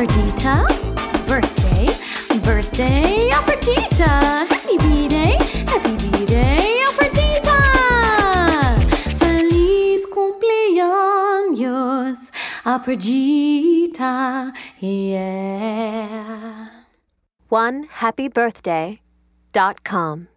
Aperdita. Birthday, birthday, Aperdita. Happy B-Day, happy B-Day, Aperdita. Feliz cumpleaños, Aperdita. Yeah. One happy birthday dot com.